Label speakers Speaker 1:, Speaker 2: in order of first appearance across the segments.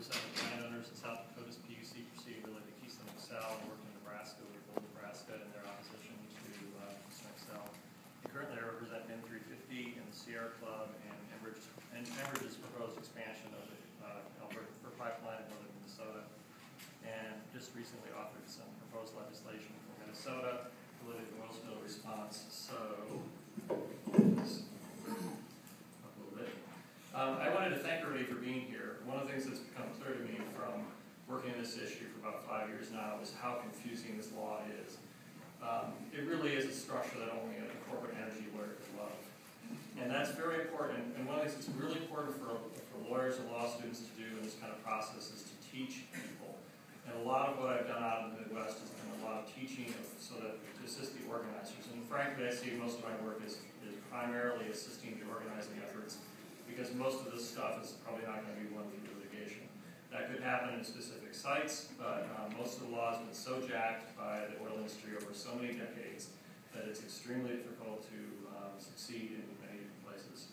Speaker 1: representing landowners in South Dakota's PUC proceeding related to Keystone XL and work in Nebraska with Bold Nebraska in their opposition to uh, Keystone XL. And currently I represent N three fifty and the Sierra Club and Enbridge, and Enbridge's proposed expansion of the uh, Alberta for pipeline in northern Minnesota. And just recently authored some proposed legislation for Minnesota related to oil spill response. So. Um, I wanted to thank everybody for being here. One of the things that's become clear to me from working on this issue for about five years now is how confusing this law is. Um, it really is a structure that only a corporate energy lawyer could love. And that's very important, and one of the things that's really important for, for lawyers and law students to do in this kind of process is to teach people. And a lot of what I've done out in the Midwest has been a lot of teaching of, so that to assist the organizers. And frankly, I see most of my work is, is primarily assisting the organizing efforts because most of this stuff is probably not going to be one through litigation. That could happen in specific sites, but uh, most of the law has been so jacked by the oil industry over so many decades that it's extremely difficult to um, succeed in many places.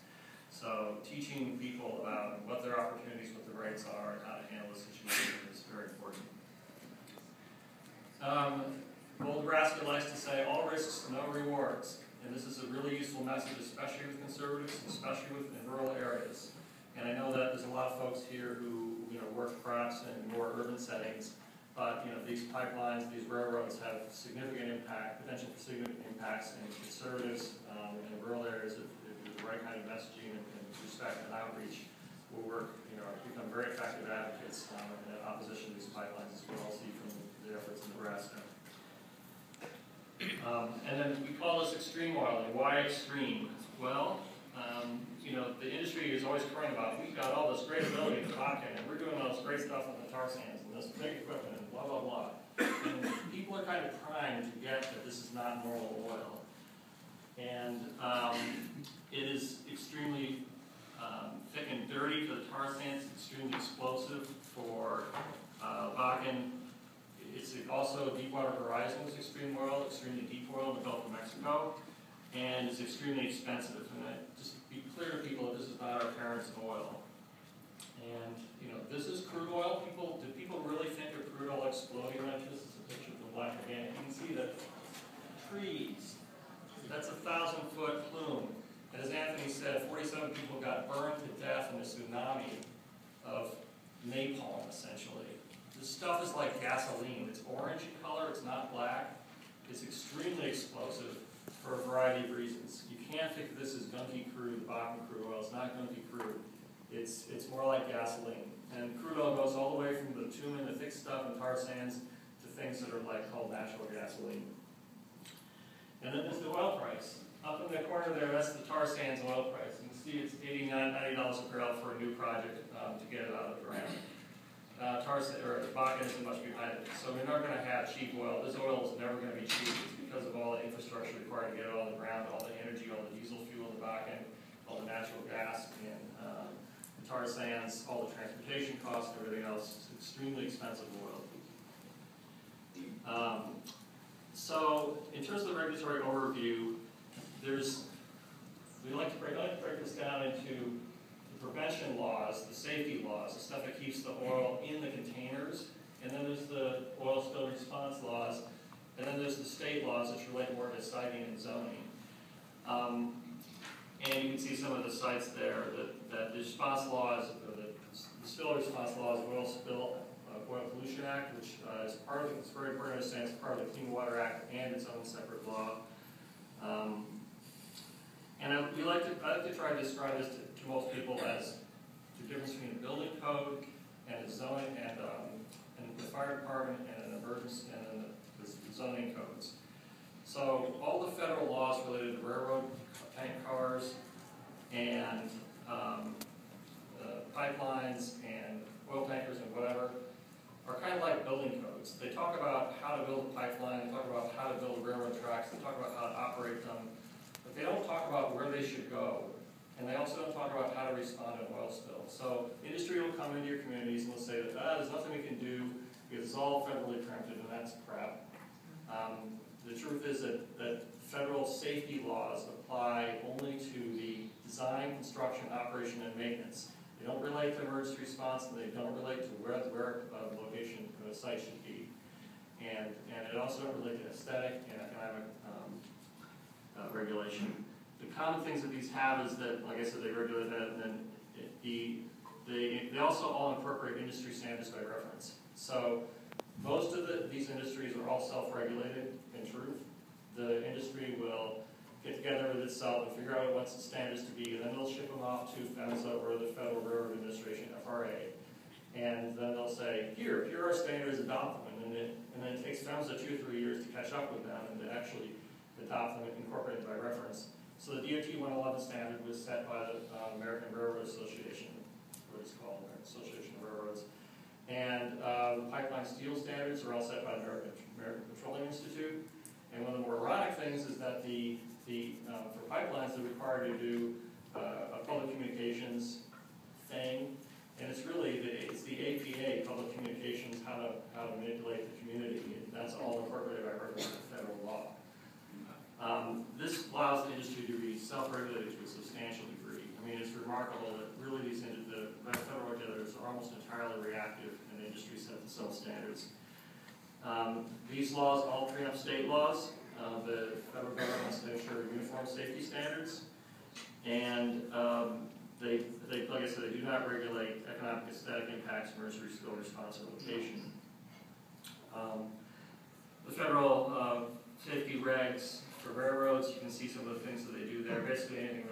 Speaker 1: So teaching people about what their opportunities, what their rights are, and how to handle the situation is very important. Um, Bold Nebraska likes to say, all risks, no rewards. And this is a really useful message, especially with conservatives, especially with in rural areas. And I know that there's a lot of folks here who work perhaps in more urban settings, but you know these pipelines, these railroads have significant impact, potential for significant impacts, and conservatives um, in rural areas, if, if the right kind of messaging and, and respect and outreach, will work, you know, become very effective advocates um, in opposition to these pipelines, as we'll all see from the efforts in Nebraska. Um, and then we call this extreme oiling. Why extreme? Well, um, you know, the industry is always crying about, we've got all this great ability in the Bakken, and we're doing all this great stuff on the tar sands, and this big equipment, and blah, blah, blah. And people are kind of primed to get that this is not normal oil. And um, it is extremely um, thick and dirty for the tar sands, extremely explosive for uh, Bakken, it's also Deepwater Horizon's extreme oil, extremely deep oil in the Gulf of Mexico, and it's extremely expensive. And I, just be clear to people that this is not our parents' oil. And you know, this is crude oil. People, do people really think of crude oil exploding like this? This is a picture of the black again. You can see the trees. That's a thousand foot plume. And as Anthony said, 47 people got burned to death in a tsunami of napalm, essentially. This stuff is like gasoline. It's orange in color, it's not black. It's extremely explosive for a variety of reasons. You can't think of this as gunky crude, Bakken crude oil. It's not gunky crude. It's, it's more like gasoline. And crude oil goes all the way from the bitumen, the thick stuff and tar sands, to things that are like called natural gasoline. And then there's the oil price. Up in the corner there, that's the tar sands oil price. You can see it's $89, $90 a barrel for a new project um, to get it out of the ground uh, tar or Bakken isn't much behind it. So we're not going to have cheap oil. This oil is never going to be cheap. Because of all the infrastructure required to get it on the ground, all the energy, all the diesel fuel in the Bakken, all the natural gas and um, the tar sands, all the transportation costs and everything else. It's extremely expensive oil. Um, so in terms of the regulatory overview, there's we like to break, like to break this down into the prevention laws, the safety laws, the stuff that keeps the oil in the containers, and then there's the oil spill response laws, and then there's the state laws to siting and zoning. Um, and you can see some of the sites there that, that the response laws, or the, the spill response laws, Oil Spill uh, Oil Pollution Act, which uh, is part of, it's very important to it's part of the Clean Water Act and its own separate law. Um, and I, we like to, I like to try to describe this to, most people as the difference between a building code and a zoning and, um, and the fire department and an emergency and then the, the zoning codes. So all the federal laws related to railroad tank cars and um, pipelines and oil tankers and whatever are kind of like building codes. They talk about how to build a pipeline, they talk about how to build railroad tracks, they talk about how to operate them, but they don't talk about where they should go and they also don't talk about how to respond to an oil spill. So industry will come into your communities and they'll say that ah, there's nothing we can do because it's all federally preempted, and that's crap. Um, the truth is that, that federal safety laws apply only to the design, construction, operation, and maintenance. They don't relate to emergency response, and they don't relate to where, where a location of a site should be. And, and it also don't relate to aesthetic and economic, um, uh, regulation. The common things that these have is that, like I said, they regulate that, and then it- the, they, they also all incorporate industry standards by reference. So, most of the, these industries are all self-regulated, in truth. The industry will get together with itself and figure out what it wants the standards to be, and then they'll ship them off to PHMSA or the Federal Railroad Administration, FRA. And then they'll say, here, here are standards, adopt them, and then it, and then it takes PHMSA two or three years to catch up with them and to actually adopt them and incorporate them by reference. So the DOT one eleven standard was set by the uh, American Railroad Association, what it's called, American Association of Railroads. And uh, the pipeline steel standards are all set by the American, American Petroleum Institute. And one of the more ironic things is that the, the, uh, for pipelines, they're required to do uh, a public communications thing. And it's really, the it's the APA, public communications, how to, how to manipulate the community. And that's all incorporated by reference to federal law. Um, This allows the industry to be self-regulated to a substantial degree. I mean, it's remarkable that really these, the federal regulators are almost entirely reactive and industry sets its own standards. Um, These laws all preempt state laws. Uh, The federal government wants to ensure uniform safety standards. And um, they, they, like I said, they do not regulate economic aesthetic impacts, emergency spill response or location. Um, The federal uh, safety regs for railroads, you can see some of the things that they do there. Basically, anything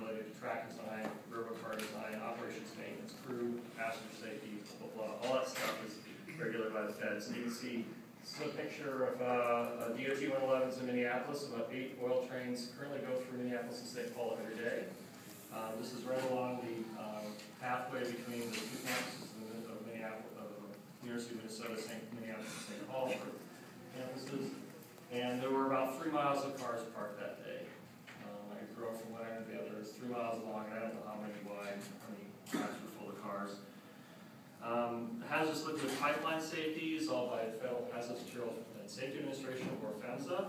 Speaker 1: track design, railroad car design, operations maintenance, crew, passenger safety, blah, blah, blah. All that stuff is regulated by the feds. And you can see, this is a picture of uh, DOT 111s in Minneapolis. About eight oil trains currently go through Minneapolis and St. Paul every day. Uh, This is right along the um, pathway between the two campuses of Minneapolis, of University of Minnesota, St. Minneapolis and St. Paul campuses. And there were about three miles of cars parked that day. I from one end to the other, it's three miles long, and I don't know how many wide, how many tracks were full of cars. Um, hazardous liquid pipeline safety is all by the Federal Hazardous Materials Safety Administration, or PHMSA.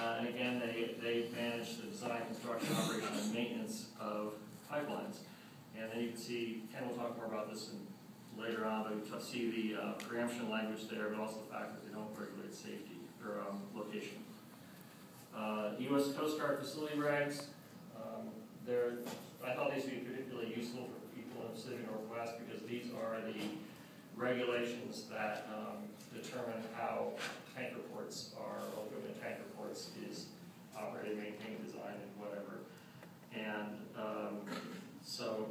Speaker 1: Uh, and again, they, they manage the design, construction, operation, and maintenance of pipelines. And then you can see, Ken will talk more about this in, later on, but you can see the uh, preemption language there, but also the fact that they don't regulate safety or um, location. Uh, U.S. Coast Guard facility regs, um, they're, I thought these would be particularly useful for people in the Pacific Northwest because these are the regulations that um, determine how tanker ports are, open tanker ports is operated, maintained, designed, and whatever. And um, so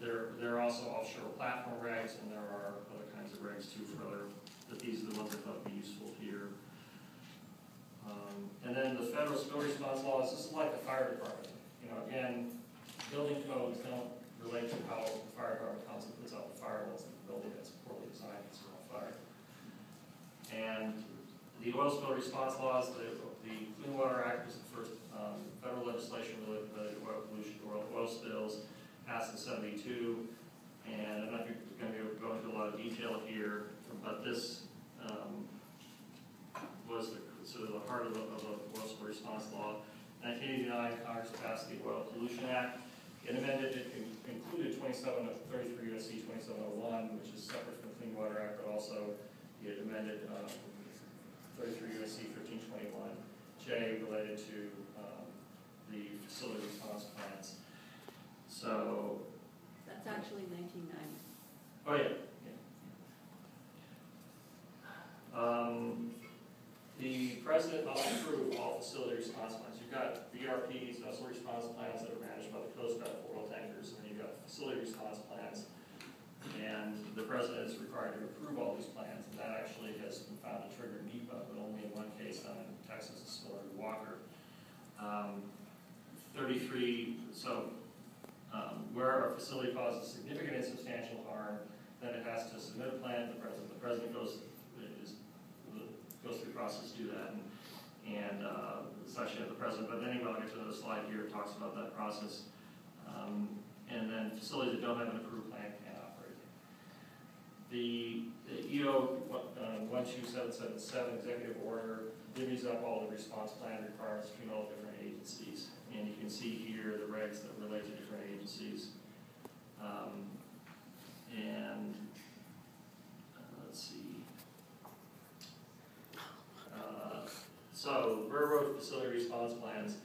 Speaker 1: there, there are also offshore platform regs, and there are other kinds of regs too for other, but these are the ones I thought would be useful here. Um, And then the federal spill response laws, this is like the fire department. You know, again, building codes don't relate to how the fire department and puts out the fire once the building that's poorly designed is on fire. And the oil spill response laws, the, the Clean Water Act was the first um, federal legislation related to oil pollution, oil, oil spills, passed in seventy-two. And I'm not gonna go into a lot of detail here, but this, um, was the, sort of the heart of the, of the oil spill response law. Nineteen eighty-nine, Congress passed the Oil Pollution Act. It amended, it in- included twenty-seven, thirty-three USC twenty-seven oh one, which is separate from the Clean Water Act, but also it amended, um, thirty-three USC thirteen twenty-one J related to, um, the facility response plans. So,
Speaker 2: That's actually nineteen ninety.
Speaker 1: Oh, yeah, yeah. Um, the president must approve all facility response plans. You've got VRPs, vessel response plans that are managed by the Coast Guard for oil tankers, and then you've got facility response plans. And the president is required to approve all these plans, and that actually has been found to trigger NEPA, but only in one case down in Texas, Spiller Walker. Um, Thirty-three, so um, where a facility causes significant and substantial harm, then it has to submit a plan to the president. The president goes, through process do that, and, and, uh, it's actually at the president, but anyway, I'll get to another slide here, it talks about that process. Um, and then facilities that don't have an approved plan can't operate. The, the EO, uh, one two seven seven seven executive order divvies up all the response plan requirements between all the different agencies. And you can see here the regs that relate to different agencies. Um, And, uh, let's see. Uh, So, railroad facility response plans,